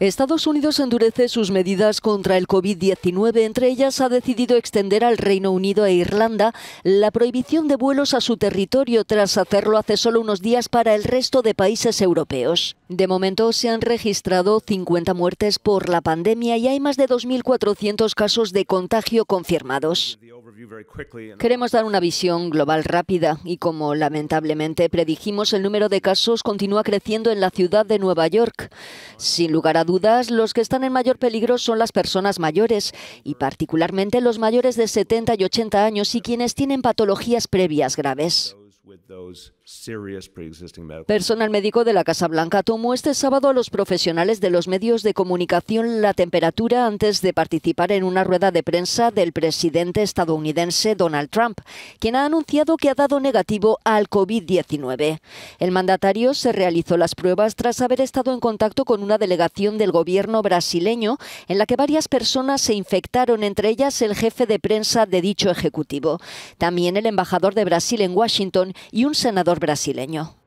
Estados Unidos endurece sus medidas contra el COVID-19. Entre ellas, ha decidido extender al Reino Unido e Irlanda la prohibición de vuelos a su territorio tras hacerlo hace solo unos días para el resto de países europeos. De momento se han registrado 50 muertes por la pandemia y hay más de 2.400 casos de contagio confirmados. Queremos dar una visión global rápida y como lamentablemente predijimos, el número de casos continúa creciendo en la ciudad de Nueva York. Sin lugar a dudas, los que están en mayor peligro son las personas mayores y particularmente los mayores de 70 y 80 años y quienes tienen patologías previas graves. Personal médico de la Casa Blanca tomó este sábado a los profesionales de los medios de comunicación la temperatura antes de participar en una rueda de prensa del presidente estadounidense Donald Trump, quien ha anunciado que ha dado negativo al COVID-19. El mandatario se realizó las pruebas tras haber estado en contacto con una delegación del gobierno brasileño en la que varias personas se infectaron, entre ellas el jefe de prensa de dicho ejecutivo, también el embajador de Brasil en Washington y un senador brasileño.